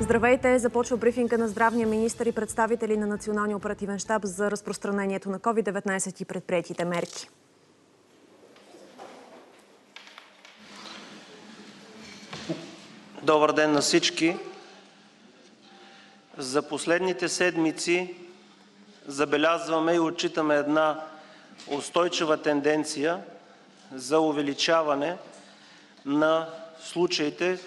Здравейте! Започва брифинга на здравния министр и представители на Националния оперативен щаб за разпространението на COVID-19 и предприятите мерки. Добър ден на всички! За последните седмици забелязваме и отчитаме една устойчива тенденция за увеличаване на случаите,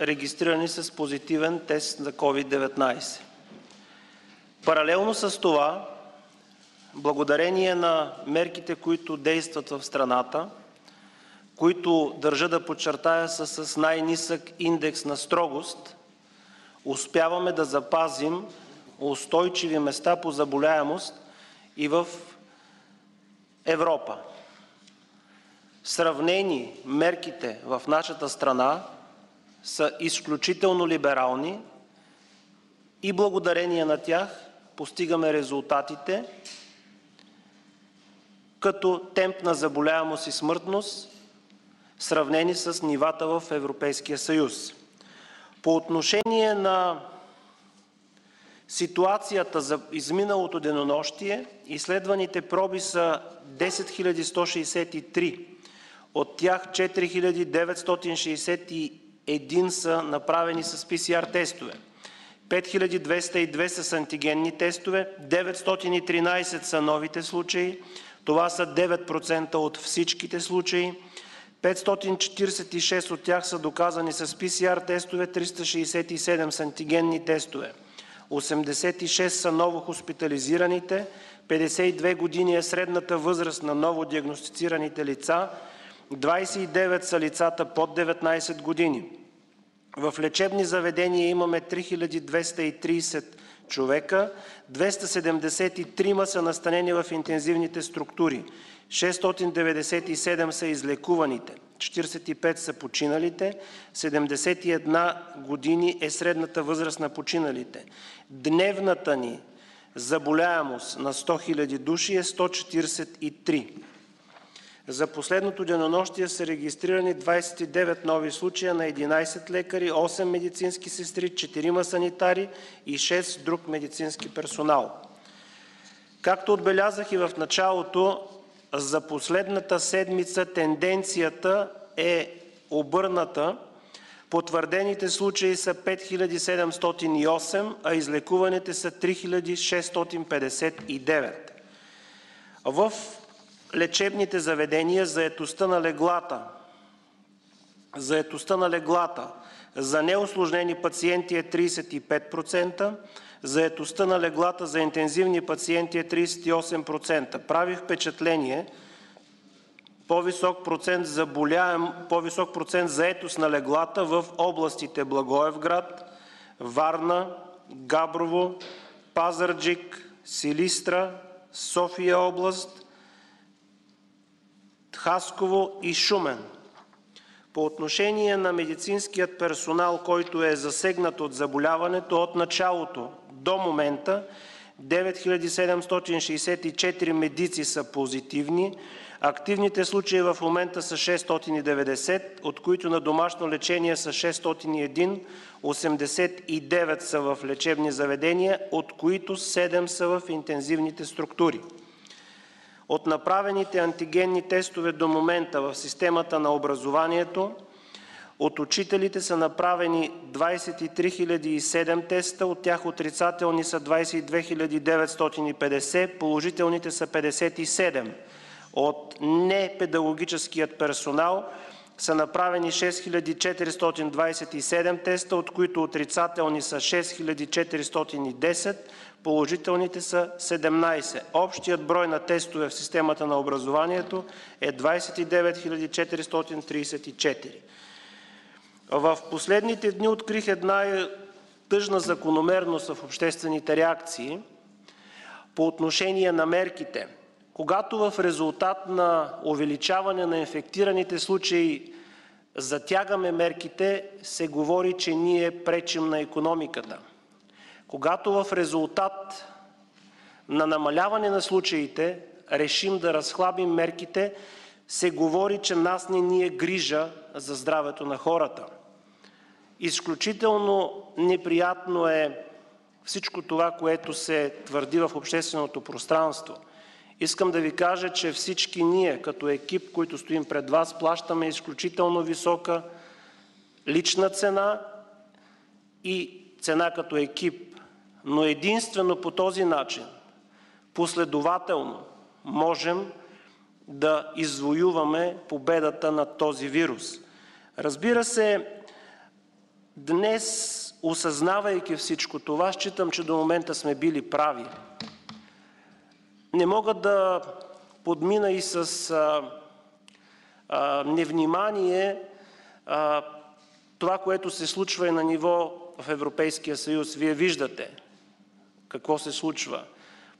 регистрирани с позитивен тест за COVID-19. Паралелно с това, благодарение на мерките, които действат в страната, които държа да подчертая са с най-нисък индекс на строгост, успяваме да запазим устойчиви места по заболяемост и в Европа. Сравнени мерките в нашата страна са изключително либерални и благодарение на тях постигаме резултатите като темп на заболяемост и смъртност, сравнени с нивата в Европейския съюз. По отношение на ситуацията за изминалото денонощие изследваните проби са 10 163, от тях 4961 са направени с PCR тестове, 5202 са с антигенни тестове, 913 са новите случаи, това са 9% от всичките случаи, 546 от тях са доказани с PCR тестове, 367 с антигенни тестове, 86 са новохоспитализираните, 52 години е средната възраст на новодиагностицираните лица, 29 са лицата под 19 години. В лечебни заведения имаме 3230 човека, 273 са настанени в интензивните структури, 697 са излекуваните, 45 са починалите, 71 години е средната възраст на починалите. Дневната ни заболяемост на 100 000 души е 143. За последното денонощие са регистрирани 29 нови случая на 11 лекари, 8 медицински сестри, 4 санитари и 6 друг медицински персонал. Както отбелязах и в началото, за последната седмица тенденцията е обърната. Потвърдените случаи са 5708, а излекуваните са 3659. В лечебните заведения заетостта на леглата заетостта на леглата за неусложнени пациенти е 35%, заетостта на леглата за интензивни пациенти е 38%. Прави впечатление по-висок процент по-висок процент заетост на леглата в областите Благоевград, Варна, Габрово, Пазарджик, Силистра, София област, Хасково и Шумен. По отношение на медицинския персонал, който е засегнат от заболяването от началото до момента 9764 медици са позитивни, активните случаи в момента са 690, от които на домашно лечение са 601, 89 са в лечебни заведения, от които 7 са в интензивните структури. От направените антигенни тестове до момента в системата на образованието от учителите са направени 23 007 теста, от тях отрицателни са 22 950, положителните са 57. От непедагогическият персонал са направени 6427 теста, от които отрицателни са 6410, положителните са 17. Общият брой на тестове в системата на образованието е 29 434. В последните дни открих една тъжна закономерност в обществените реакции по отношение на мерките. Когато в резултат на увеличаване на инфектираните случаи затягаме мерките, се говори, че ние пречим на економиката. Когато в резултат на намаляване на случаите решим да разхлабим мерките, се говори, че нас не ни е грижа за здравето на хората. Изключително неприятно е всичко това, което се твърди в общественото пространство. Искам да ви кажа, че всички ние като екип, които стоим пред Вас, плащаме изключително висока лична цена и цена като екип, но единствено по този начин последователно можем да извоюваме победата над този вирус. Разбира се, днес, осъзнавайки всичко това, считам, че до момента сме били прави. Не мога да подмина и с а, а, невнимание а, това, което се случва и на ниво в Европейския съюз. Вие виждате какво се случва.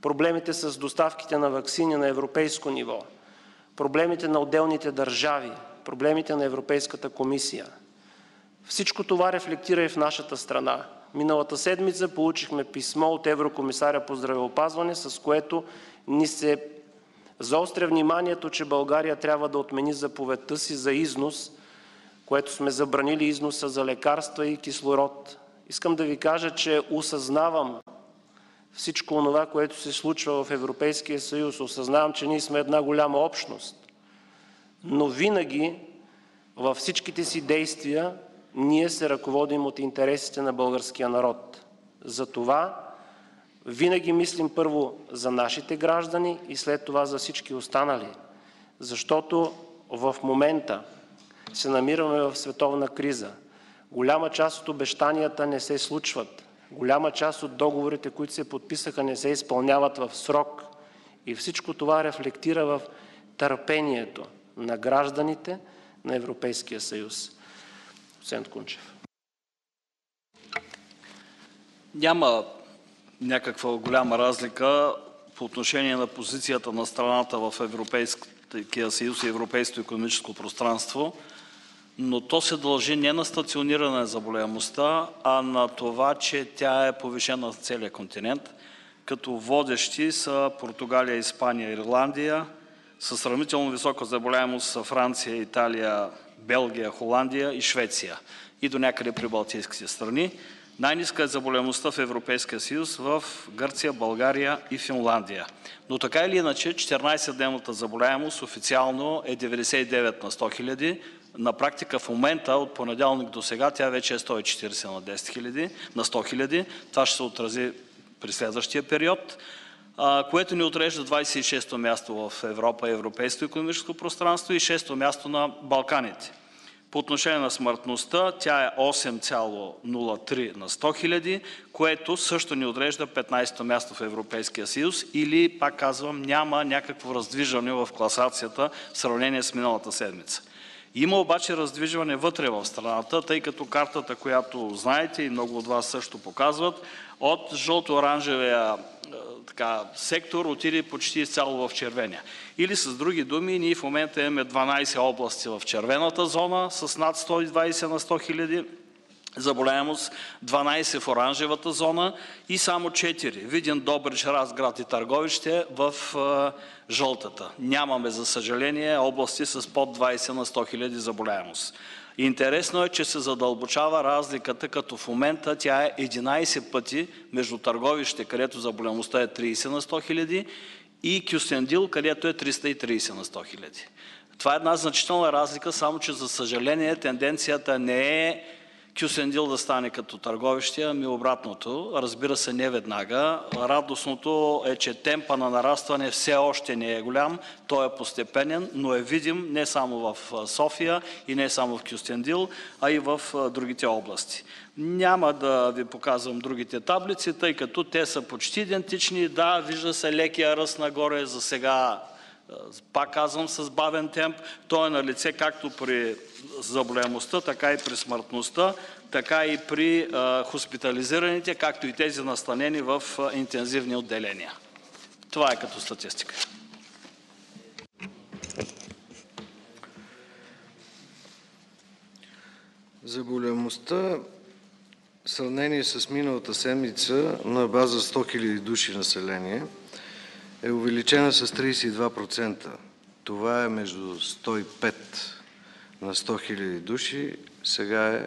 Проблемите с доставките на ваксини на европейско ниво, проблемите на отделните държави, проблемите на Европейската комисия. Всичко това рефлектира и в нашата страна. Миналата седмица получихме писмо от еврокомисаря по здравеопазване, с което ни се заостря вниманието, че България трябва да отмени заповедта си за износ, което сме забранили износа за лекарства и кислород. Искам да ви кажа, че осъзнавам всичко онова, което се случва в Европейския съюз. Осъзнавам, че ние сме една голяма общност. Но винаги във всичките си действия ние се ръководим от интересите на българския народ. Затова винаги мислим първо за нашите граждани и след това за всички останали. Защото в момента се намираме в световна криза. Голяма част от обещанията не се случват. Голяма част от договорите, които се подписаха, не се изпълняват в срок. И всичко това рефлектира в търпението на гражданите на Европейския съюз. Доцент Кунчев. Няма някаква голяма разлика по отношение на позицията на страната в Европейския съюз и Европейското економическо пространство, но то се дължи не на стациониране на заболеваемостта, а на това, че тя е повишена в целия континент, като водещи са Португалия, Испания, Ирландия, със сравнително висока заболеваемост са Франция, Италия, Белгия, Холандия и Швеция и до някъде при Балтийските страни. Най-ниска е заболеваемостта в Европейския съюз в Гърция, България и Финландия. Но така или иначе, 14-дневната заболеваемост официално е 99 на 100 хиляди. На практика в момента, от понеделник до сега, тя вече е 140 на 10 хиляди, на 100 хиляди. Това ще се отрази при следващия период, което ни отрежда 26-то място в Европа и Европейското економическо пространство и 6-то място на Балканите. По отношение на смъртността, тя е 8,03 на 100 хиляди, което също ни отрежда 15-то място в Европейския съюз или, пак казвам, няма някакво раздвижване в класацията в сравнение с миналата седмица. Има обаче раздвижване вътре в страната, тъй като картата, която знаете и много от вас също показват, от жълто-оранжевия така, сектор отиде почти изцяло в червения. Или с други думи, ние в момента имаме 12 области в червената зона с над 120 на 100 хиляди заболяемост, 12 в оранжевата зона и само 4. Виден, Добрич, Разград и Търговище в жълтата. Нямаме, за съжаление, области с под 20 на 100 хиляди заболяемост. Интересно е, че се задълбочава разликата, като в момента тя е 11 пъти между Търговище, където заболемостта е 30 на 100 хиляди, и Кюстендил, където е 330 на 100 хиляди. Това е една значителна разлика, само че за съжаление тенденцията не е Кюсендил да стане като търговище, ами обратното. Разбира се, не веднага. Радостното е, че темпа на нарастване все още не е голям, той е постепенен, но е видим не само в София и не само в Кюстендил, а и в другите области. Няма да ви показвам другите таблици, тъй като те са почти идентични. Да, вижда се лекия ръст нагоре, за сега пак казвам, с бавен темп. Той е на лице както при заболемостта, така и при смъртността, така и при хоспитализираните, както и тези настанени в интензивни отделения. Това е като статистика. Заболеваемостта в сравнение с миналата седмица на база 100 000 души население е увеличена с 32%. Това е между 105 на 100 000 души, сега е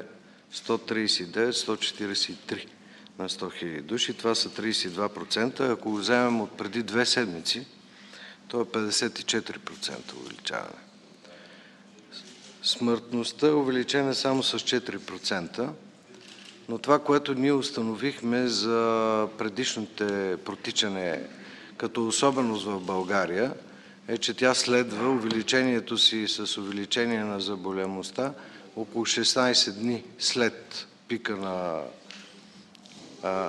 139-143 на 100 000 души. Това са 32%. Ако го вземем от преди две седмици, то е 54% увеличаване. Смъртността е увеличена само с 4%, но това, което ние установихме за предишните протичане като особеност в България, е, че тя следва увеличението си с увеличение на заболемостта около 16 дни след пика на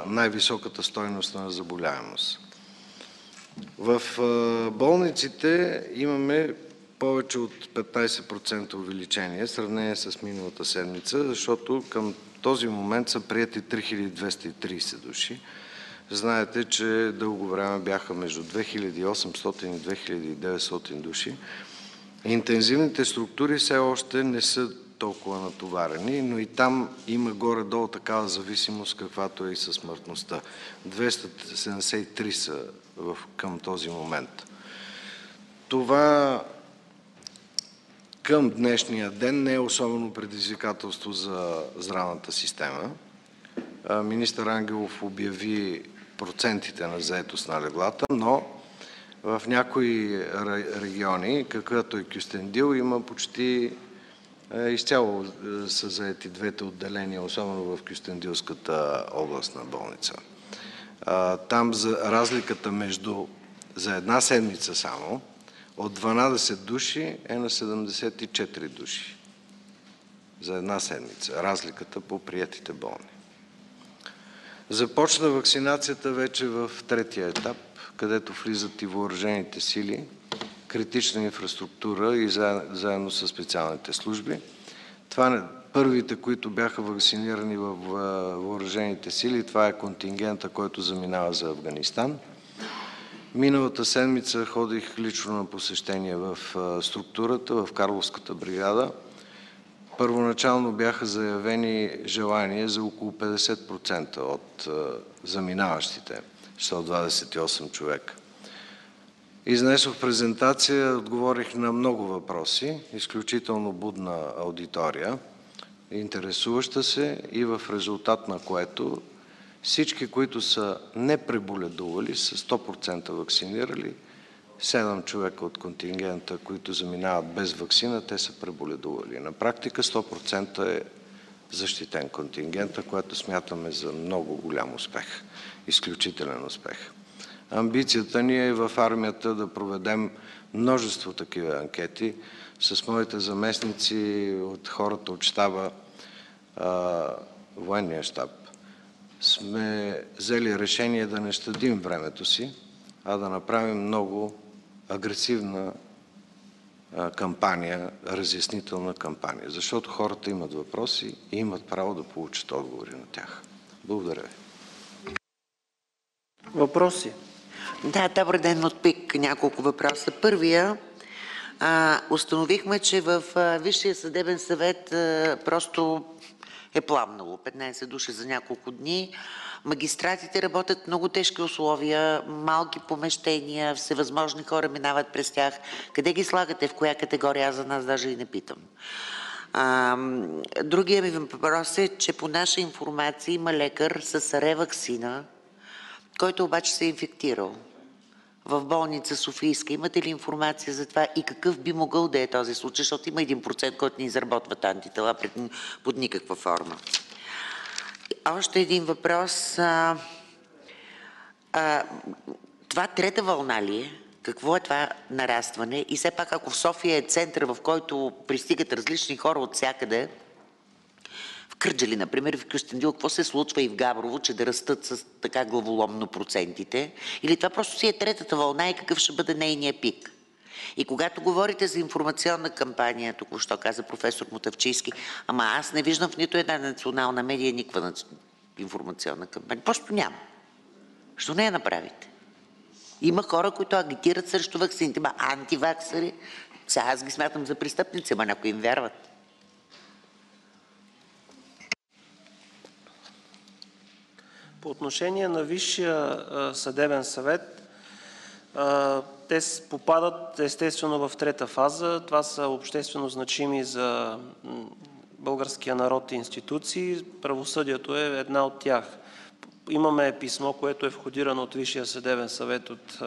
най-високата стойност на заболяемост. В болниците имаме повече от 15% увеличение в сравнение с миналата седмица, защото към този момент са прияти 3230 души. Знаете, че дълго време бяха между 2800 и 2900 души. Интензивните структури все още не са толкова натоварени, но и там има горе-долу такава зависимост, каквато е и със смъртността. 273 са към този момент. Това към днешния ден не е особено предизвикателство за здравната система. Министър Ангелов обяви процентите на заетост на леглата, но в някои региони, какъвто е Кюстендил, има почти изцяло са заети двете отделения, особено в Кюстендилската областна болница. Там за разликата между за една седмица само от 12 души е на 74 души. За една седмица. Разликата по приятите болни. Започна вакцинацията вече в третия етап, където влизат и въоръжените сили, критична инфраструктура и заедно с специалните служби. Това първите, които бяха вакцинирани в въоръжените сили, това е контингента, който заминава за Афганистан. Миналата седмица ходих лично на посещение в структурата, в Карловската бригада. Първоначално бяха заявени желания за около 50% от заминаващите 128 човека. Изнесох презентация, отговорих на много въпроси, изключително будна аудитория, интересуваща се и в резултат на което всички, които са не преболедували, са 100% вакцинирали. 7 човека от контингента, които заминават без вакцина, те са преболедували. На практика 100% е защитен контингент, което смятаме за много голям успех, изключителен успех. Амбицията ни е в армията да проведем множество такива анкети с моите заместници от хората от щаба, военния щаб. Сме взели решение да не щадим времето си, а да направим много агресивна кампания, разяснителна кампания, защото хората имат въпроси и имат право да получат отговори на тях. Благодаря ви. Въпроси? Да, добър ден от ПИК. Няколко въпроса. Първия, а, установихме, че в а, Висшия съдебен съвет а, просто е пламнало. 15 души за няколко дни. Магистратите работят много тежки условия, малки помещения, всевъзможни хора минават през тях. Къде ги слагате? В коя категория? Аз за нас даже и не питам. А, другия ми въпрос е, че по наша информация има лекар с ревакцина, който обаче се е инфектирал в болница Софийска. Имате ли информация за това и какъв би могъл да е този случай, защото има един процент, който не изработват антитела под никаква форма. Още един въпрос. А, а, това трета вълна ли е? Какво е това нарастване? И все пак, ако в София е център, в който пристигат различни хора от всякъде, в Кърджали, например, в Кюстендил, какво се случва и в Габрово, че да растат с така главоломно процентите? Или това просто си е третата вълна и какъв ще бъде нейния пик? И когато говорите за информационна кампания, току-що каза професор Мутавчийски, ама аз не виждам в нито една национална медия никаква информационна кампания. Просто няма. Що не я направите? Има хора, които агитират срещу вакцините. Има антиваксари. Сега аз ги смятам за престъпници, ама някои им вярват. По отношение на Висшия съдебен съвет, те попадат естествено в трета фаза. Това са обществено значими за българския народ и институции. Правосъдието е една от тях. Имаме писмо, което е входирано от Висшия съдебен съвет от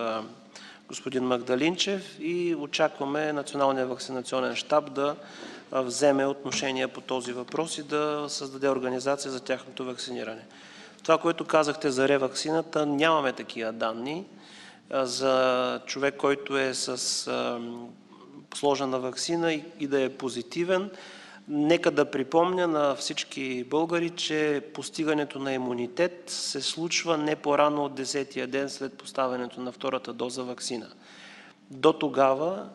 господин Магдалинчев и очакваме Националния вакцинационен щаб да вземе отношение по този въпрос и да създаде организация за тяхното вакциниране. Това, което казахте за ревакцината, нямаме такива данни за човек, който е с сложена вакцина и да е позитивен. Нека да припомня на всички българи, че постигането на имунитет се случва не по-рано от 10-я ден след поставянето на втората доза вакцина. До тогава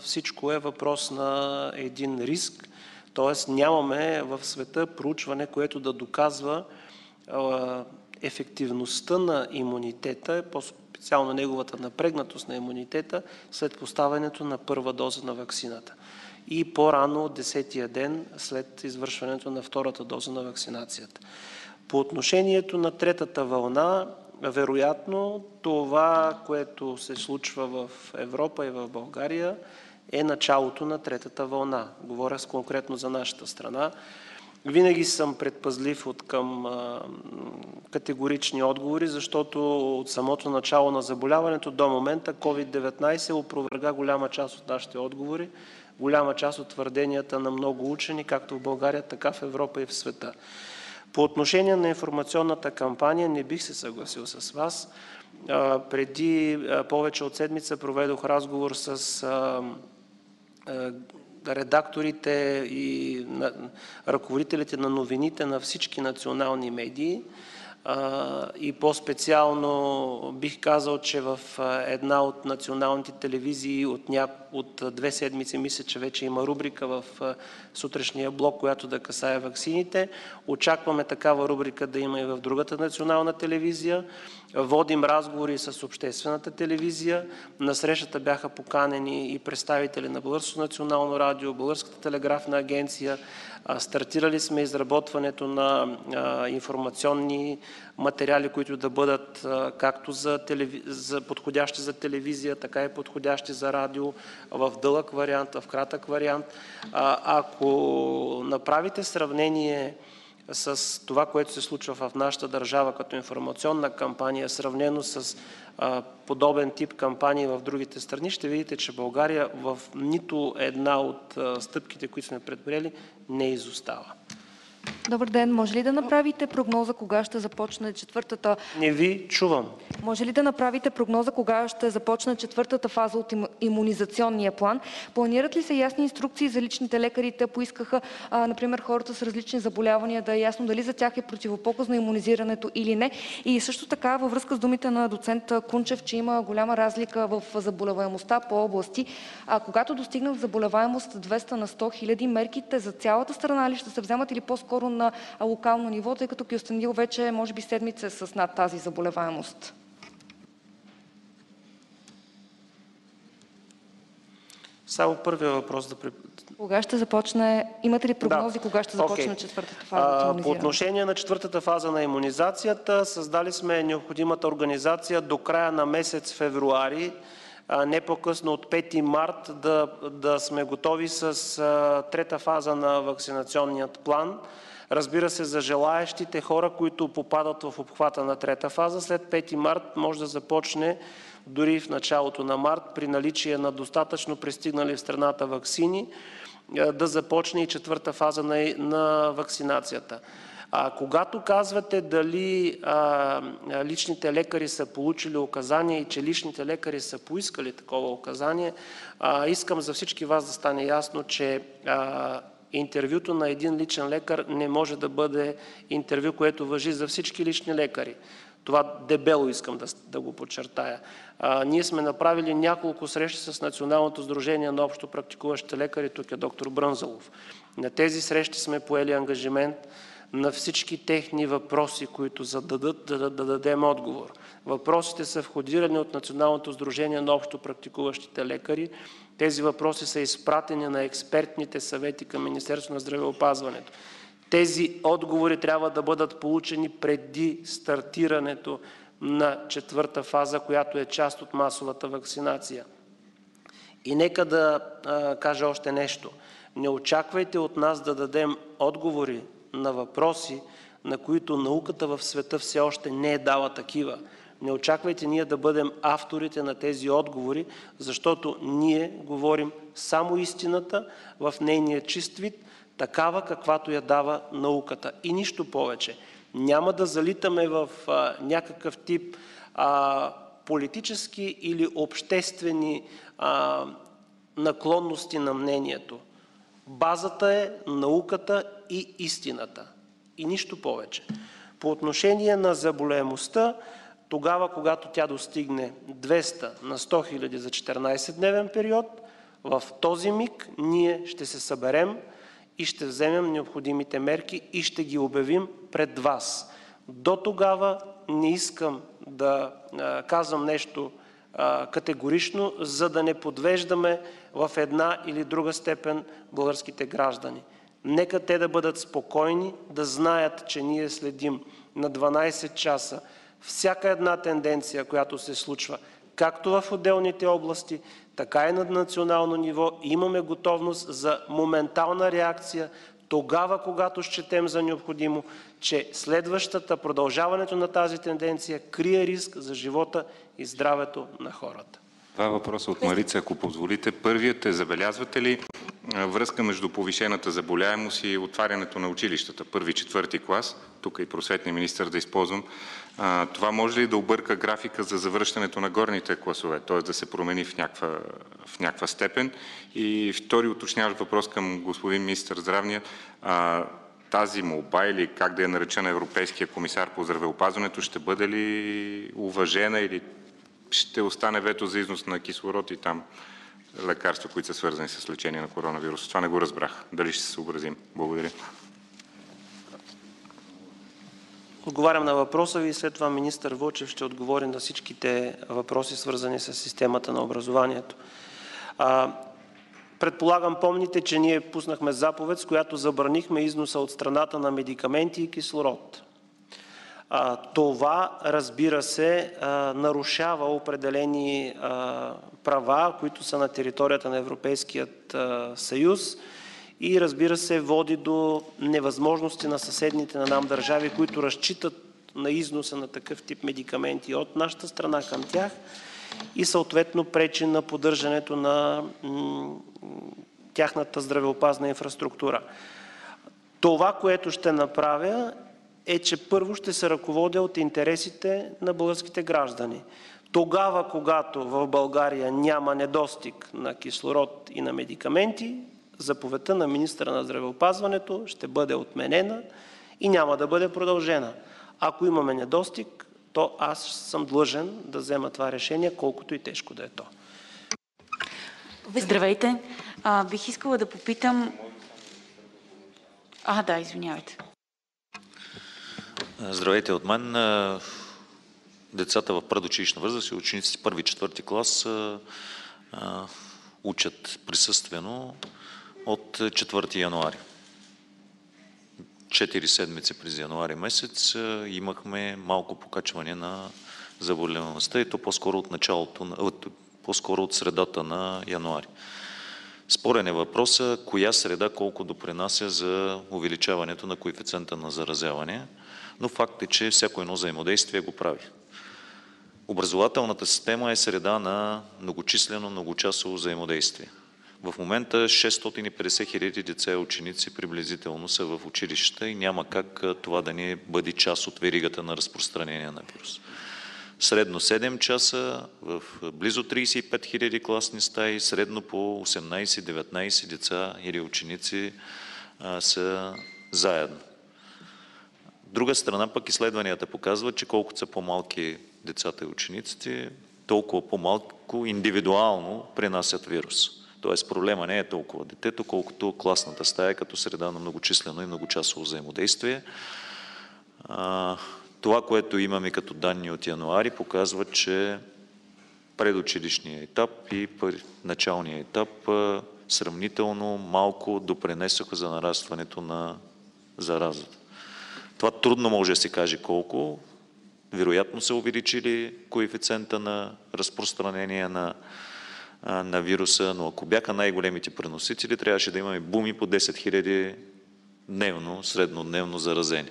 всичко е въпрос на един риск, т.е. нямаме в света проучване, което да доказва ефективността на имунитета, по-специално неговата напрегнатост на имунитета след поставянето на първа доза на вакцината и по-рано от 10-я ден след извършването на втората доза на вакцинацията. По отношението на третата вълна, вероятно това, което се случва в Европа и в България, е началото на третата вълна. Говоря конкретно за нашата страна. Винаги съм предпазлив от към категорични отговори, защото от самото начало на заболяването до момента COVID-19 опроверга голяма част от нашите отговори, голяма част от твърденията на много учени, както в България, така в Европа и в света. По отношение на информационната кампания не бих се съгласил с Вас. Преди повече от седмица проведох разговор с редакторите и ръководителите на новините на всички национални медии и по-специално бих казал, че в една от националните телевизии от, ня... от две седмици мисля, че вече има рубрика в сутрешния блок, която да касае ваксините. Очакваме такава рубрика да има и в другата национална телевизия. Водим разговори с обществената телевизия. На срещата бяха поканени и представители на Българското национално радио, Българската телеграфна агенция. Стартирали сме изработването на информационни материали, които да бъдат както за, телеви... за подходящи за телевизия, така и подходящи за радио в дълъг вариант, в кратък вариант. Ако направите сравнение с това, което се случва в нашата държава като информационна кампания, сравнено с подобен тип кампании в другите страни, ще видите, че България в нито една от стъпките, които сме предприели, не изостава. Добър ден. Може ли да направите прогноза кога ще започне четвъртата... Не ви чувам. Може ли да направите прогноза кога ще започне четвъртата фаза от имунизационния план? Планират ли се ясни инструкции за личните лекари? Те поискаха, а, например, хората с различни заболявания да е ясно дали за тях е противопоказно имунизирането или не. И също така, във връзка с думите на доцент Кунчев, че има голяма разлика в заболеваемостта по области. А когато достигнат заболеваемост 200 на 100 хиляди, мерките за цялата страна ли ще се вземат или по-скоро на локално ниво, тъй като Кюстендил вече може би седмица е с над тази заболеваемост? Само първия въпрос да кога ще започне, имате ли прогнози, да. кога ще започне okay. четвъртата фаза от По отношение на четвъртата фаза на иммунизацията, създали сме необходимата организация до края на месец февруари, не по-късно от 5 март да, да сме готови с трета фаза на вакцинационният план. Разбира се, за желаящите хора, които попадат в обхвата на трета фаза, след 5 март може да започне дори в началото на март, при наличие на достатъчно пристигнали в страната вакцини, да започне и четвърта фаза на, на вакцинацията. А, когато казвате дали а, личните лекари са получили указания и че личните лекари са поискали такова указание, а, искам за всички вас да стане ясно, че а, интервюто на един личен лекар не може да бъде интервю, което въжи за всички лични лекари. Това дебело искам да, да го подчертая. А, ние сме направили няколко срещи с Националното сдружение на общо практикуващите лекари, тук е доктор Брънзалов. На тези срещи сме поели ангажимент на всички техни въпроси, които зададат, да, да, да дадем отговор. Въпросите са входирани от Националното сдружение на общо практикуващите лекари. Тези въпроси са изпратени на експертните съвети към Министерството на здравеопазването. Тези отговори трябва да бъдат получени преди стартирането на четвърта фаза, която е част от масовата вакцинация. И нека да а, кажа още нещо. Не очаквайте от нас да дадем отговори на въпроси, на които науката в света все още не е дала такива. Не очаквайте ние да бъдем авторите на тези отговори, защото ние говорим само истината в нейния чист вид, такава каквато я дава науката и нищо повече. Няма да залитаме в а, някакъв тип а, политически или обществени а, наклонности на мнението. Базата е науката и истината. И нищо повече. По отношение на заболеемостта, тогава, когато тя достигне 200 на 100 хиляди за 14-дневен период, в този миг ние ще се съберем и ще вземем необходимите мерки и ще ги обявим пред вас. До тогава не искам да казвам нещо категорично, за да не подвеждаме в една или друга степен българските граждани. Нека те да бъдат спокойни, да знаят, че ние следим на 12 часа всяка една тенденция, която се случва, както в отделните области, така и на национално ниво. Имаме готовност за моментална реакция тогава, когато счетем за необходимо, че следващата, продължаването на тази тенденция крие риск за живота и здравето на хората. Два въпроса от Марица, ако позволите. Първият е, забелязвате ли връзка между повишената заболяемост и отварянето на училищата, първи, четвърти клас, тук и просветния министр да използвам, това може ли да обърка графика за завръщането на горните класове, т.е. да се промени в някаква, в някаква степен? И втори уточняващ въпрос към господин министр здравния. Тази молба или как да я нареча на Европейския комисар по здравеопазването ще бъде ли уважена или ще остане вето за износ на кислород и там лекарства, които са свързани с лечение на коронавирус. Това не го разбрах. Дали ще се съобразим? Благодаря. Отговарям на въпроса ви и след това министър Вълчев ще отговори на всичките въпроси, свързани с системата на образованието. Предполагам, помните, че ние пуснахме заповед, с която забранихме износа от страната на медикаменти и кислород. Това, разбира се, нарушава определени права, които са на територията на Европейският съюз и разбира се води до невъзможности на съседните на нам държави, които разчитат на износа на такъв тип медикаменти от нашата страна към тях и съответно пречи на поддържането на тяхната здравеопазна инфраструктура. Това, което ще направя, е, че първо ще се ръководя от интересите на българските граждани. Тогава, когато в България няма недостиг на кислород и на медикаменти, заповедта на министра на здравеопазването ще бъде отменена и няма да бъде продължена. Ако имаме недостиг, то аз съм длъжен да взема това решение, колкото и тежко да е то. Здравейте! А, бих искала да попитам... А, да, извинявайте. Здравейте от мен. Децата в предучилищна възраст и учениците първи четвърти клас учат присъствено от 4 януари. Четири седмици през януари месец имахме малко покачване на заболеваността и то по-скоро от началото, по-скоро от средата на януари. Спорен е въпроса коя среда колко допринася за увеличаването на коефициента на заразяване, но факт е, че всяко едно взаимодействие го прави. Образователната система е среда на многочислено, многочасово взаимодействие. В момента 650 хиляди деца и ученици приблизително са в училищата и няма как това да не бъде част от веригата на разпространение на вирус. Средно 7 часа в близо 35 хиляди класни стаи, средно по 18-19 деца или ученици са заедно. Друга страна пък изследванията показват, че колкото са по-малки децата и учениците, толкова по-малко индивидуално пренасят вирус. Тоест проблема не е толкова детето, колкото класната стая като среда на многочислено и многочасово взаимодействие. Това, което имаме като данни от януари, показва, че предучилищният етап и началният етап сравнително малко допренесоха за нарастването на заразата. Това трудно може да се каже колко. Вероятно са увеличили коефициента на разпространение на, на вируса, но ако бяха най-големите преносители, трябваше да имаме буми по 10 000 дневно, среднодневно заразени.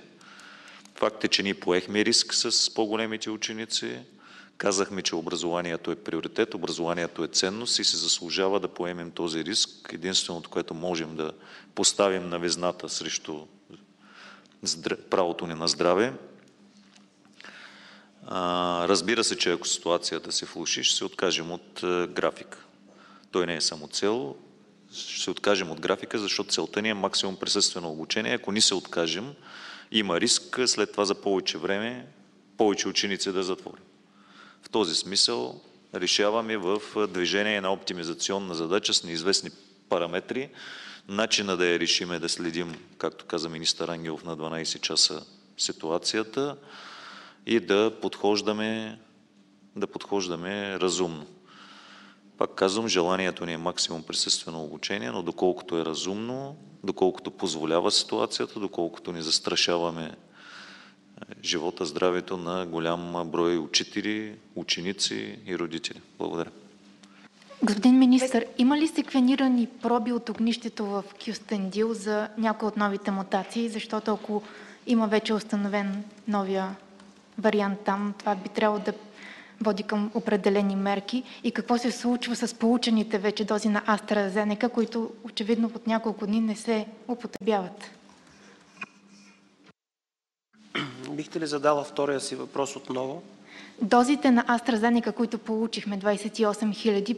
Факт е, че ние поехме риск с по-големите ученици. Казахме, че образованието е приоритет, образованието е ценност и се заслужава да поемем този риск. Единственото, което можем да поставим на везната срещу правото ни на здраве. Разбира се, че ако ситуацията се влуши, ще се откажем от графика. Той не е само цел, ще се откажем от графика, защото целта ни е максимум присъствено обучение. Ако ни се откажем, има риск след това за повече време повече ученици да затворим. В този смисъл решаваме в движение на оптимизационна задача с неизвестни параметри. Начина да я решим е да следим, както каза министър Ангелов, на 12 часа ситуацията и да подхождаме, да подхождаме разумно. Пак казвам, желанието ни е максимум присъствено обучение, но доколкото е разумно, доколкото позволява ситуацията, доколкото ни застрашаваме живота, здравето на голям брой учители, ученици и родители. Благодаря. Господин министр, има ли секвенирани проби от огнището в Кюстендил за някои от новите мутации? Защото ако има вече установен новия вариант там, това би трябвало да води към определени мерки и какво се случва с получените вече дози на AstraZeneca, които очевидно от няколко дни не се употребяват. Бихте ли задала втория си въпрос отново? Дозите на AstraZeneca, които получихме, 28 хиляди,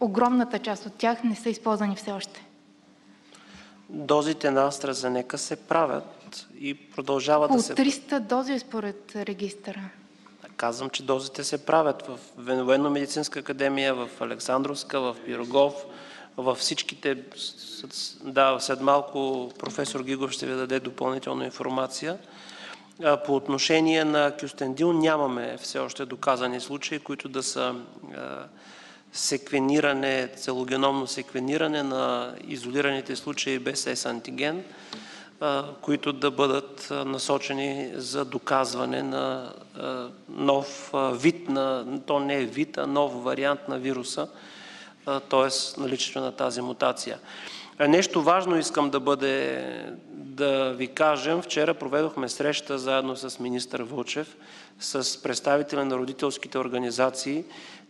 огромната част от тях не са използвани все още. Дозите на AstraZeneca се правят и продължават Около да се... 300 дози е според регистъра. Казвам, че дозите се правят в Военно-медицинска академия, в Александровска, в Пирогов, във всичките... Да, след малко професор Гигов ще ви даде допълнителна информация. По отношение на Кюстендил нямаме все още доказани случаи, които да са секвениране, целогеномно секвениране на изолираните случаи без S-антиген, които да бъдат насочени за доказване на нов вид, на, то не е вид, а нов вариант на вируса, т.е. наличието на тази мутация. Нещо важно искам да бъде да ви кажем. Вчера проведохме среща заедно с министър Вълчев, с представители на родителските организации.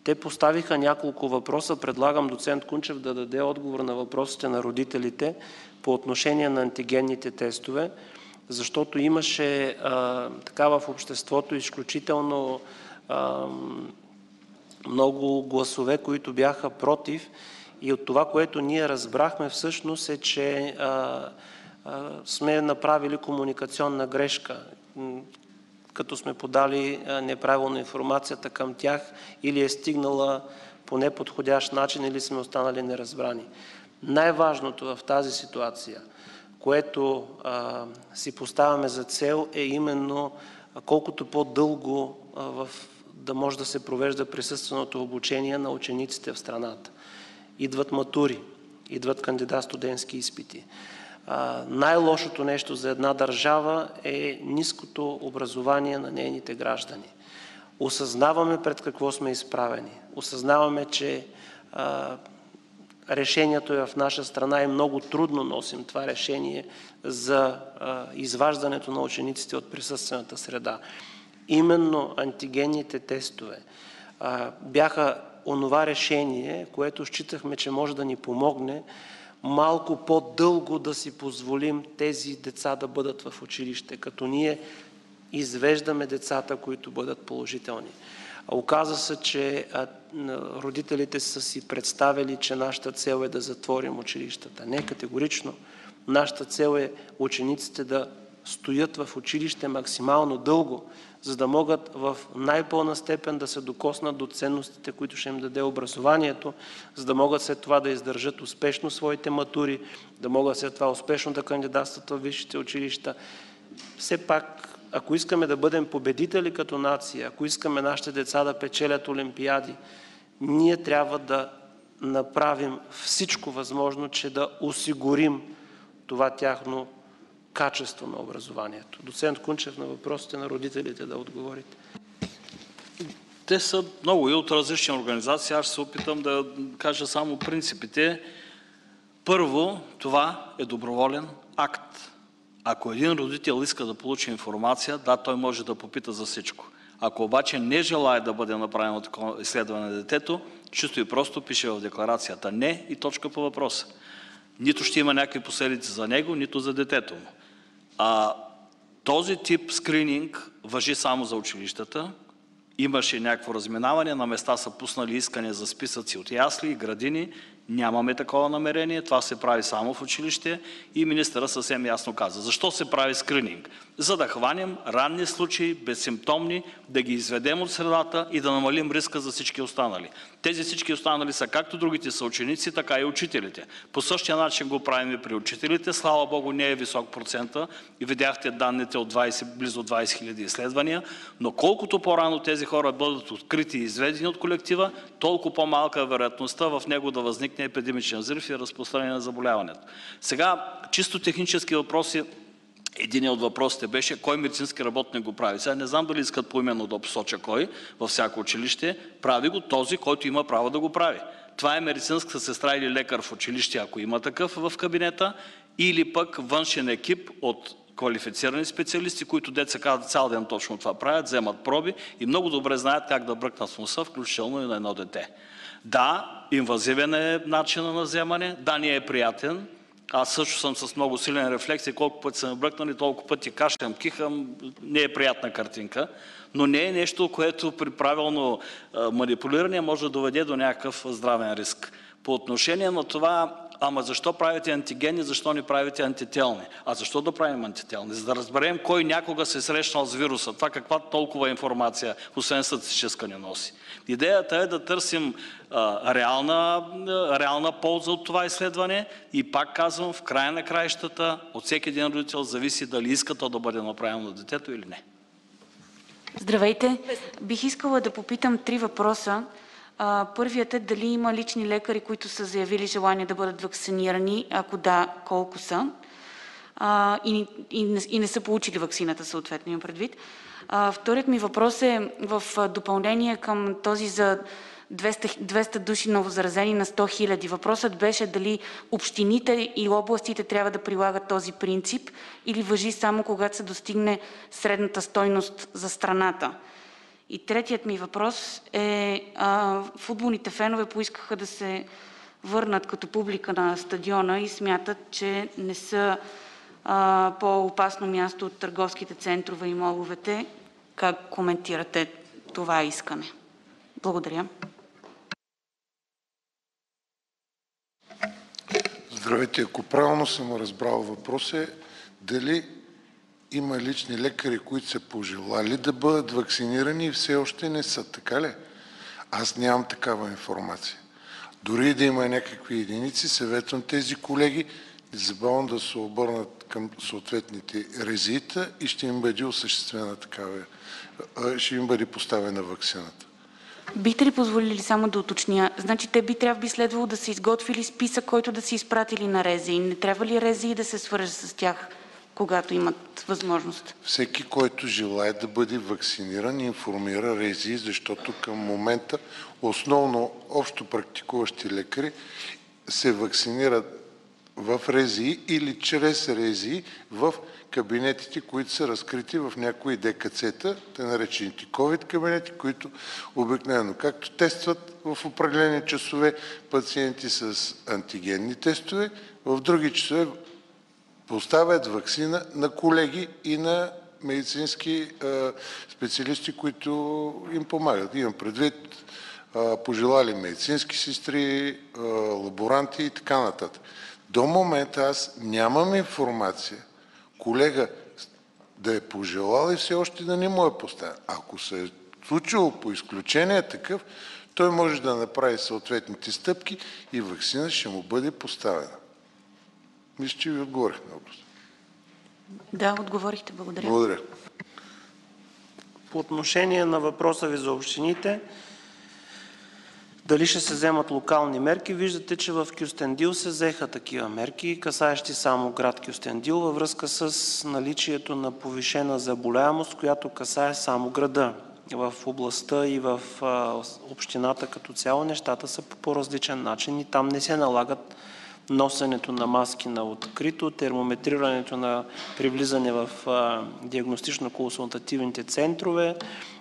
Те поставиха няколко въпроса. Предлагам доцент Кунчев да даде отговор на въпросите на родителите по отношение на антигенните тестове, защото имаше а, така в обществото изключително а, много гласове, които бяха против. И от това, което ние разбрахме всъщност е, че а, а, сме направили комуникационна грешка, като сме подали неправилно информацията към тях или е стигнала по неподходящ начин или сме останали неразбрани. Най-важното в тази ситуация, което а, си поставяме за цел е именно колкото по-дълго да може да се провежда присъственото обучение на учениците в страната. Идват матури, идват кандидат студентски изпити. Най-лошото нещо за една държава е ниското образование на нейните граждани. Осъзнаваме пред какво сме изправени. Осъзнаваме, че а, решението е в наша страна и много трудно носим това решение за а, изваждането на учениците от присъствената среда. Именно антигенните тестове а, бяха онова решение, което считахме, че може да ни помогне малко по-дълго да си позволим тези деца да бъдат в училище, като ние извеждаме децата, които бъдат положителни. Оказа се, че родителите са си представили, че нашата цел е да затворим училищата. Не, категорично. Нашата цел е учениците да стоят в училище максимално дълго, за да могат в най-пълна степен да се докоснат до ценностите, които ще им даде образованието, за да могат след това да издържат успешно своите матури, да могат след това успешно да кандидатстват в висшите училища. Все пак, ако искаме да бъдем победители като нация, ако искаме нашите деца да печелят олимпиади, ние трябва да направим всичко възможно, че да осигурим това тяхно качество на образованието. Доцент Кунчев, на въпросите на родителите да отговорите. Те са много и от различни организации. Аз ще се опитам да кажа само принципите. Първо, това е доброволен акт. Ако един родител иска да получи информация, да, той може да попита за всичко. Ако обаче не желая да бъде направено такова изследване на детето, чисто и просто пише в декларацията не и точка по въпроса. Нито ще има някакви последици за него, нито за детето му. А, този тип скрининг въжи само за училищата. Имаше някакво разминаване, на места са пуснали искане за списъци от ясли и градини. Нямаме такова намерение, това се прави само в училище и министъра съвсем ясно каза. Защо се прави скрининг? За да хванем ранни случаи, безсимптомни, да ги изведем от средата и да намалим риска за всички останали. Тези всички останали са както другите са ученици, така и учителите. По същия начин го правим и при учителите. Слава Богу, не е висок процента. И видяхте данните от 20, близо 20 000 изследвания. Но колкото по-рано тези хора бъдат открити и изведени от колектива, толкова по-малка е вероятността в него да възникне епидемичен взрив и разпространение на заболяването. Сега, чисто технически въпроси, един от въпросите беше кой медицински работник го прави. Сега не знам дали искат поименно да посоча кой във всяко училище. Прави го този, който има право да го прави. Това е медицинска сестра или лекар в училище, ако има такъв в кабинета, или пък външен екип от квалифицирани специалисти, които деца казват цял ден точно това правят, вземат проби и много добре знаят как да бръкнат в носа, включително и на едно дете. Да, инвазивен е начина на вземане, да, не е приятен, аз също съм с много силен рефлекс и колко пъти съм бръкнали, толкова пъти кашлям, кихам, не е приятна картинка, но не е нещо, което при правилно манипулиране може да доведе до някакъв здравен риск. По отношение на това, ама защо правите антигени, защо не правите антителни? А защо да правим антителни? За да разберем кой някога се е срещнал с вируса. Това каква толкова информация, освен статистическа не носи. Идеята е да търсим а, реална, реална полза от това изследване и пак казвам, в края на краищата от всеки един родител зависи дали иска то да бъде направено на детето или не. Здравейте! Бих искала да попитам три въпроса. Първият е дали има лични лекари, които са заявили желание да бъдат вакцинирани, ако да, колко са и, и, и не са получили вакцината, съответно имам предвид. Вторият ми въпрос е в допълнение към този за 200, 200 души новозаразени на 100 хиляди. Въпросът беше дали общините и областите трябва да прилагат този принцип или въжи само когато се достигне средната стойност за страната. И третият ми въпрос е, а, футболните фенове поискаха да се върнат като публика на стадиона и смятат, че не са а, по-опасно място от търговските центрове и моловете. Как коментирате това искане? Благодаря. Здравейте, ако правилно съм разбрал въпрос е дали има лични лекари, които са пожелали да бъдат вакцинирани и все още не са, така ли? Аз нямам такава информация. Дори да има някакви единици, съветвам тези колеги незабавно да се обърнат към съответните резита и ще им бъде осъществена такава, ще им бъде поставена вакцината. Бихте ли позволили само да уточня? Значи те би трябва би следвало да са изготвили списък, който да са изпратили на РЗИ. Не трябва ли РЗИ да се свърже с тях, когато имат възможност? Всеки, който желая да бъде вакциниран, информира РЗИ, защото към момента основно общо практикуващи лекари се вакцинират в РЗИ или чрез РЗИ в кабинетите, които са разкрити в някои ДКЦ-та, те наречените COVID кабинети, които обикновено както тестват в определени часове пациенти с антигенни тестове, в други часове поставят вакцина на колеги и на медицински специалисти, които им помагат. Имам предвид пожелали медицински сестри, лаборанти и така нататък. До момента аз нямам информация колега да е пожелал и все още да не му е поставен. Ако се е случило по изключение такъв, той може да направи съответните стъпки и вакцина ще му бъде поставена. Мисля, че ви отговорих на въпрос. Да, отговорихте. Благодаря. Благодаря. По отношение на въпроса ви за общините, Дали ще се вземат локални мерки? Виждате, че в Кюстендил се взеха такива мерки, касаещи само град Кюстендил, във връзка с наличието на повишена заболяемост, която касае само града. В областта и в общината като цяло нещата са по по-различен начин и там не се налагат носенето на маски на открито, термометрирането на привлизане в диагностично-консултативните центрове,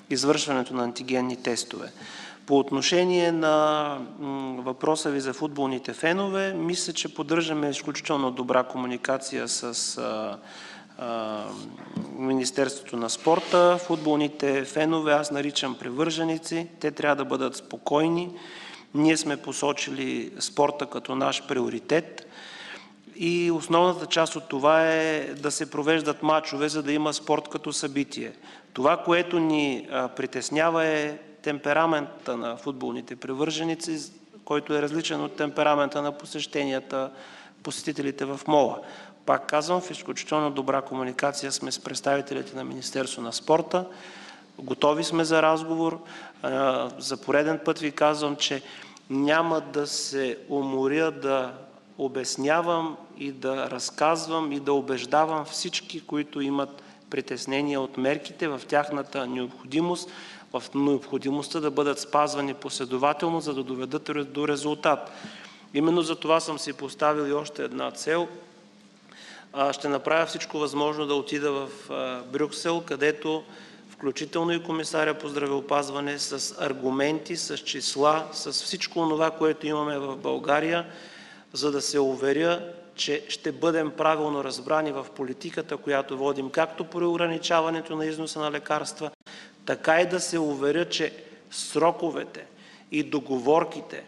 извършването на антигенни тестове. По отношение на въпроса ви за футболните фенове, мисля, че поддържаме изключително добра комуникация с Министерството на спорта. Футболните фенове аз наричам привърженици. Те трябва да бъдат спокойни. Ние сме посочили спорта като наш приоритет и основната част от това е да се провеждат мачове, за да има спорт като събитие. Това, което ни притеснява е темперамента на футболните привърженици, който е различен от темперамента на посещенията, посетителите в мола. Пак казвам, в изключително добра комуникация сме с представителите на Министерство на спорта. Готови сме за разговор. За пореден път ви казвам, че няма да се уморя да обяснявам и да разказвам и да убеждавам всички, които имат притеснения от мерките в тяхната необходимост, в необходимостта да бъдат спазвани последователно, за да доведат до резултат. Именно за това съм си поставил и още една цел. Ще направя всичко възможно да отида в Брюксел, където включително и комисаря по здравеопазване, с аргументи, с числа, с всичко това, което имаме в България, за да се уверя, че ще бъдем правилно разбрани в политиката, която водим, както по ограничаването на износа на лекарства, така и да се уверя, че сроковете и договорките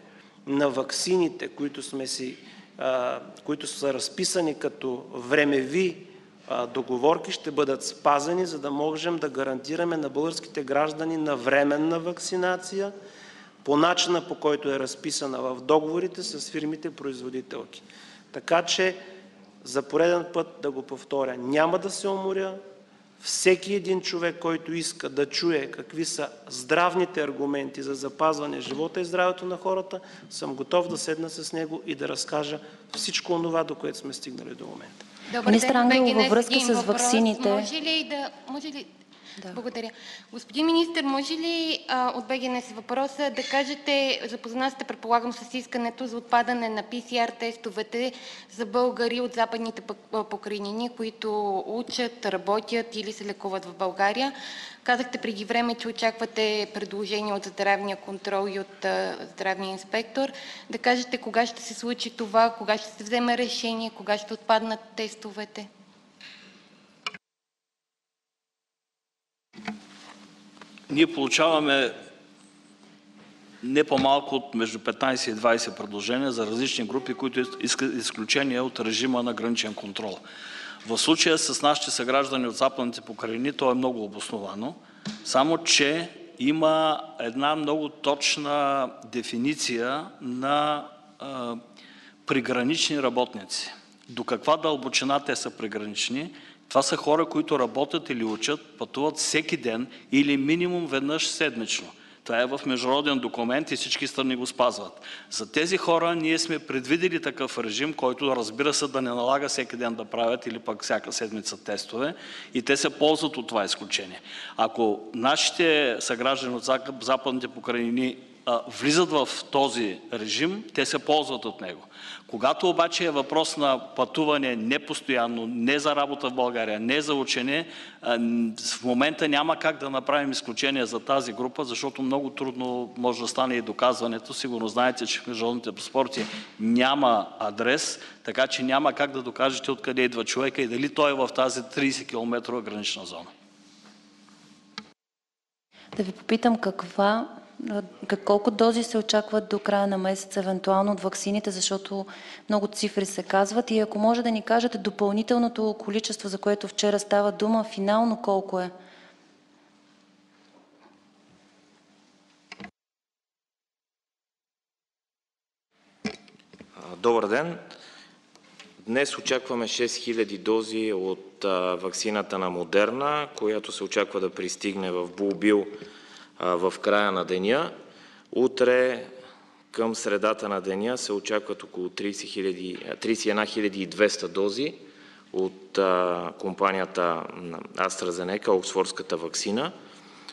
на ваксините, които, сме си, които са разписани като времеви договорки, ще бъдат спазени, за да можем да гарантираме на българските граждани навременна вакцинация по начина, по който е разписана в договорите с фирмите производителки. Така че за пореден път да го повторя, няма да се уморя, всеки един човек, който иска да чуе какви са здравните аргументи за запазване живота и здравето на хората, съм готов да седна с него и да разкажа всичко това, до което сме стигнали до момента. Министър Ангелов, във връзка с ваксините... Може ли да... Може ли... Да. Благодаря. Господин министр, може ли а, от БГНС въпроса да кажете, запознат сте, предполагам, с искането за отпадане на ПСР тестовете за българи от западните покрайнини, които учат, работят или се лекуват в България. Казахте преди време, че очаквате предложение от здравния контрол и от а, здравния инспектор. Да кажете кога ще се случи това, кога ще се вземе решение, кога ще отпаднат тестовете? Ние получаваме не по-малко от между 15 и 20 предложения за различни групи, които искат изключение от режима на граничен контрол. В случая с нашите съграждани от западните покрайнини то е много обосновано, само че има една много точна дефиниция на а, пригранични работници. До каква дълбочина те са пригранични това са хора, които работят или учат, пътуват всеки ден или минимум веднъж седмично. Това е в международен документ и всички страни го спазват. За тези хора ние сме предвидели такъв режим, който разбира се да не налага всеки ден да правят или пък всяка седмица тестове и те се ползват от това изключение. Ако нашите съграждани от западните покрайнини влизат в този режим, те се ползват от него. Когато обаче е въпрос на пътуване не постоянно, не за работа в България, не за учене, в момента няма как да направим изключение за тази група, защото много трудно може да стане и доказването. Сигурно знаете, че в международните паспорти няма адрес, така че няма как да докажете откъде идва човека и дали той е в тази 30 км гранична зона. Да ви попитам каква колко дози се очакват до края на месец, евентуално от ваксините, защото много цифри се казват. И ако може да ни кажете допълнителното количество, за което вчера става дума, финално колко е? Добър ден! Днес очакваме 6000 дози от ваксината на Модерна, която се очаква да пристигне в Булбил в края на деня. Утре към средата на деня се очакват около 30 31 200 дози от компанията AstraZeneca, Оксфордската ваксина,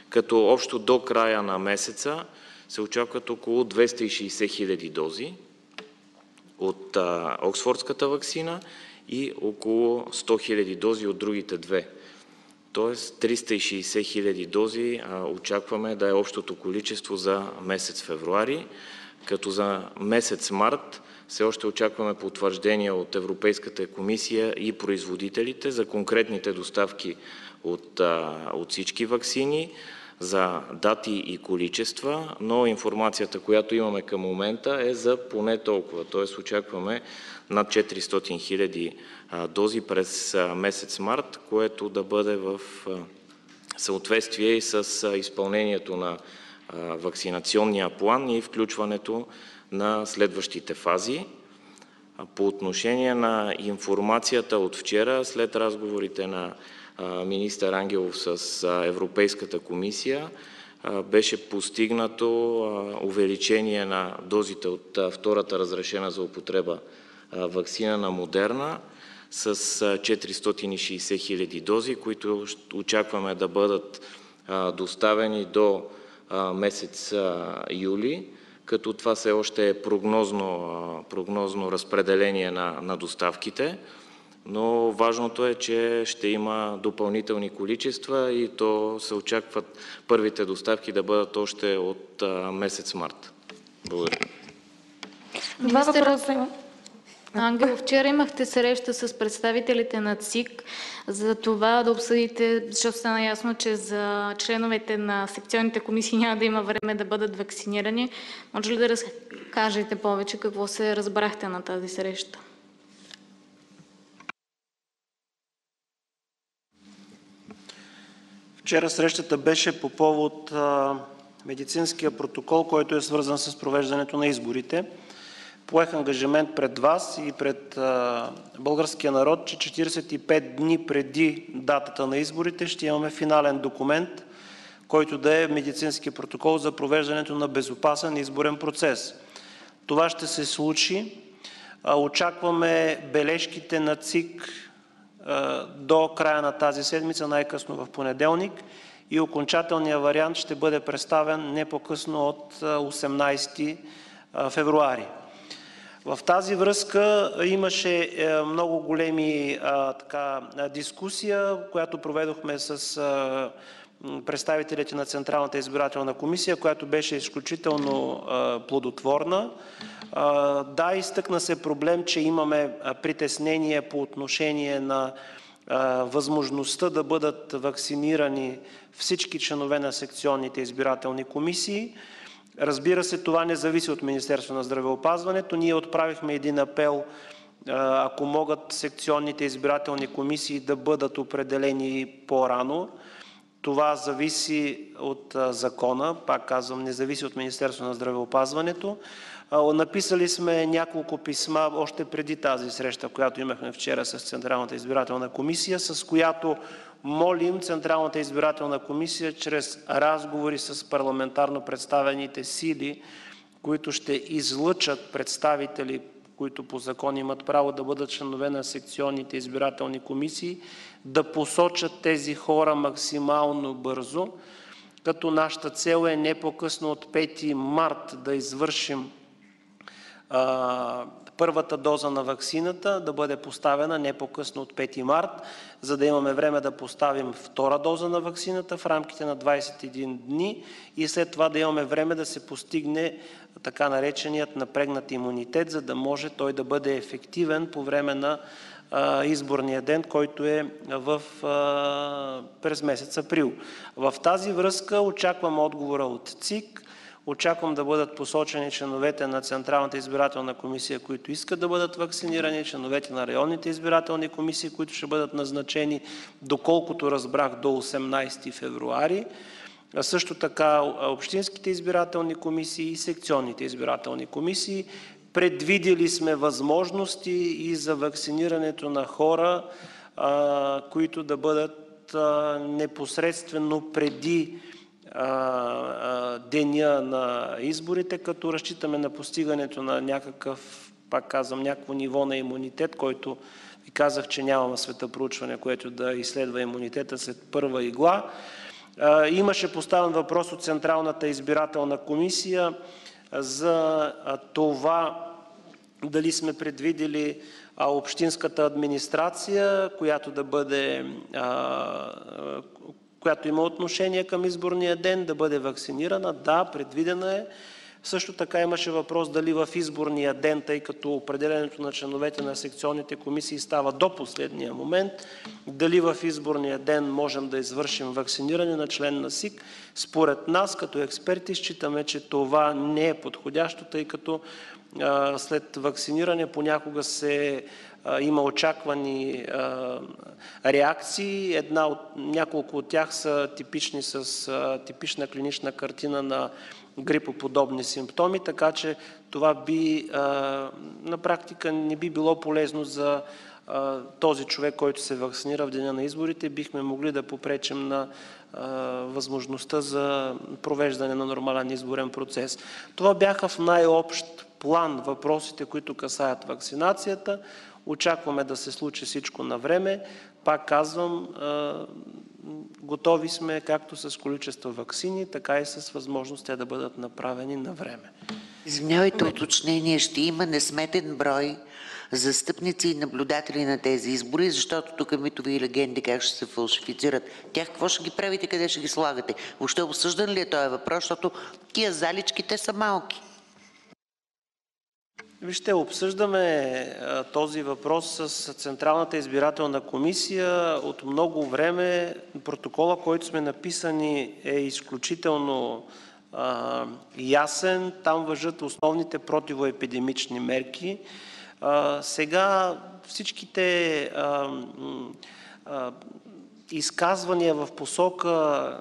като общо до края на месеца се очакват около 260 хиляди дози от Оксфордската ваксина и около 100 хиляди дози от другите две. Тоест 360 хиляди дози очакваме да е общото количество за месец февруари, като за месец март все още очакваме потвърждение от Европейската комисия и производителите за конкретните доставки от, от всички ваксини, за дати и количества, но информацията, която имаме към момента е за поне толкова. Т.е. очакваме над 400 хиляди дози през месец март, което да бъде в съответствие и с изпълнението на вакцинационния план и включването на следващите фази. По отношение на информацията от вчера, след разговорите на министър Ангелов с Европейската комисия, беше постигнато увеличение на дозите от втората разрешена за употреба ваксина на Модерна с 460 хиляди дози, които очакваме да бъдат доставени до месец юли, като това все още е прогнозно, прогнозно разпределение на, на доставките. Но важното е, че ще има допълнителни количества и то се очакват първите доставки да бъдат още от месец март. Благодаря. Два въпроса Ангел, вчера имахте среща с представителите на ЦИК за това да обсъдите, защото стана ясно, че за членовете на секционните комисии няма да има време да бъдат вакцинирани. Може ли да разкажете повече какво се разбрахте на тази среща? Вчера срещата беше по повод медицинския протокол, който е свързан с провеждането на изборите поех ангажимент пред Вас и пред българския народ, че 45 дни преди датата на изборите ще имаме финален документ, който да е медицински протокол за провеждането на безопасен изборен процес. Това ще се случи. Очакваме бележките на ЦИК до края на тази седмица, най-късно в понеделник и окончателният вариант ще бъде представен не по-късно от 18 февруари. В тази връзка имаше е, много големи така, дискусия, която проведохме с представителите на Централната избирателна комисия, която беше изключително плодотворна. Да, изтъкна се проблем, че имаме притеснение по отношение на възможността да бъдат вакцинирани всички членове на секционните избирателни комисии. Разбира се, това не зависи от Министерството на здравеопазването. Ние отправихме един апел, ако могат секционните избирателни комисии да бъдат определени по-рано. Това зависи от закона, пак казвам, не зависи от Министерството на здравеопазването. Написали сме няколко писма още преди тази среща, която имахме вчера с Централната избирателна комисия, с която молим Централната избирателна комисия чрез разговори с парламентарно представените сили, които ще излъчат представители, които по закон имат право да бъдат членове на секционните избирателни комисии, да посочат тези хора максимално бързо, като нашата цел е не по-късно от 5 март да извършим първата доза на ваксината да бъде поставена не по-късно от 5 март, за да имаме време да поставим втора доза на ваксината в рамките на 21 дни и след това да имаме време да се постигне така нареченият напрегнат имунитет, за да може той да бъде ефективен по време на изборния ден, който е в, през месец април. В тази връзка очаквам отговора от ЦИК Очаквам да бъдат посочени членовете на Централната избирателна комисия, които искат да бъдат вакцинирани, членовете на районните избирателни комисии, които ще бъдат назначени, доколкото разбрах, до 18 февруари. А също така общинските избирателни комисии и секционните избирателни комисии. Предвидели сме възможности и за вакцинирането на хора, които да бъдат непосредствено преди деня на изборите, като разчитаме на постигането на някакъв, пак казвам, някакво ниво на имунитет, който ви казах, че нямаме света проучване, което да изследва имунитета след първа игла. Имаше поставен въпрос от Централната избирателна комисия за това дали сме предвидили общинската администрация, която да бъде, която има отношение към изборния ден, да бъде вакцинирана. Да, предвидена е. Също така имаше въпрос дали в изборния ден, тъй като определенето на членовете на секционните комисии става до последния момент, дали в изборния ден можем да извършим вакциниране на член на СИК. Според нас, като експерти, считаме, че това не е подходящо, тъй като след вакциниране понякога се има очаквани реакции. Една от, няколко от тях са типични с типична клинична картина на грипоподобни симптоми, така че това би на практика не би било полезно за този човек, който се вакцинира в деня на изборите. Бихме могли да попречим на възможността за провеждане на нормален изборен процес. Това бяха в най-общ план въпросите, които касаят вакцинацията. Очакваме да се случи всичко на време. Пак казвам, готови сме както с количество вакцини, така и с възможност те да бъдат направени на време. Извинявайте, уточнение ще има несметен брой застъпници и наблюдатели на тези избори, защото тук митови и легенди как ще се фалшифицират. Тях какво ще ги правите, къде ще ги слагате? Въобще обсъждан ли е този въпрос, защото тия залички те са малки? Вижте, обсъждаме този въпрос с Централната избирателна комисия от много време. Протокола, който сме написани, е изключително а, ясен. Там въжат основните противоепидемични мерки. А, сега всичките а, изказвания в посока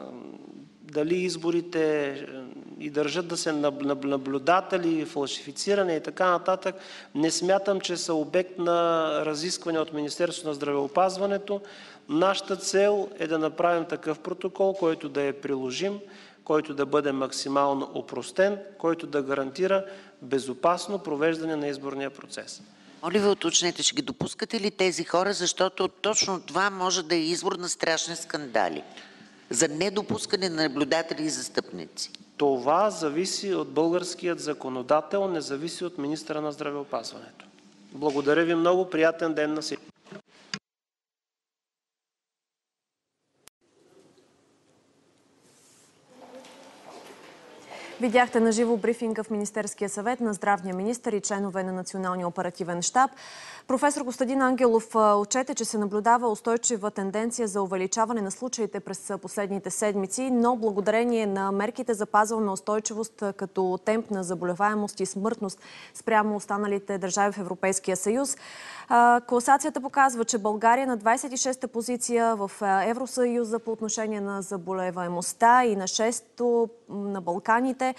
дали изборите и държат да се наблюдатели, фалшифициране и така нататък, не смятам, че са обект на разискване от Министерството на здравеопазването. Нашата цел е да направим такъв протокол, който да е приложим, който да бъде максимално опростен, който да гарантира безопасно провеждане на изборния процес. Моля ви уточнете, ще ги допускате ли тези хора, защото точно това може да е извор на страшни скандали за недопускане на наблюдатели и застъпници? Това зависи от българският законодател, не зависи от министра на здравеопазването. Благодаря ви много. Приятен ден на всички. Видяхте на живо брифинга в Министерския съвет на здравния министр и членове на Националния оперативен штаб. Професор Костадин Ангелов отчете, че се наблюдава устойчива тенденция за увеличаване на случаите през последните седмици, но благодарение на мерките запазваме устойчивост като темп на заболеваемост и смъртност спрямо останалите държави в Европейския съюз. Класацията показва, че България на 26-та позиция в Евросъюза по отношение на заболеваемостта и на 6-то на Балканите.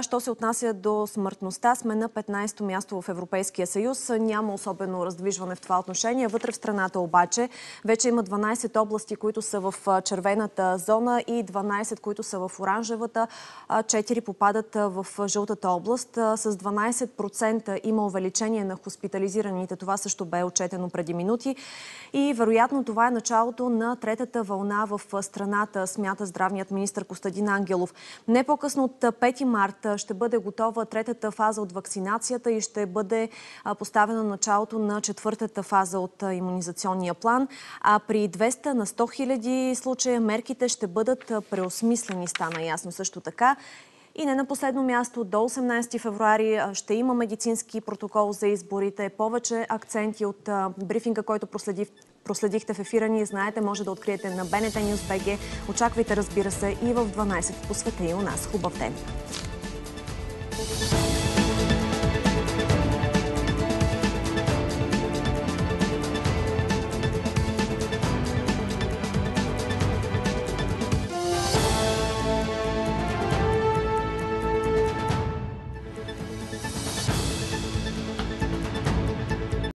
Що се отнася до смъртността, сме на 15-то място в Европейския съюз. Няма особено раздвижване в това отношение. Вътре в страната обаче вече има 12 области, които са в червената зона и 12, които са в оранжевата. 4 попадат в жълтата област. С 12% има увеличение на хоспитализираните. Това също бе отчетено преди минути. И вероятно това е началото на третата вълна в страната, смята здравният министр Костадин Ангелов. Не по-късно от 5 марта ще бъде готова третата фаза от вакцинацията и ще бъде поставено началото на четвъртата фаза от иммунизационния план. А при 200 на 100 хиляди случая мерките ще бъдат преосмислени, стана ясно също така. И не на последно място, до 18 февруари ще има медицински протокол за изборите. Повече акценти от брифинга, който проследих, проследихте в ефира ни, знаете, може да откриете на БНТ Ньюс. BG. Очаквайте, разбира се, и в 12 по света и у нас. Хубав ден!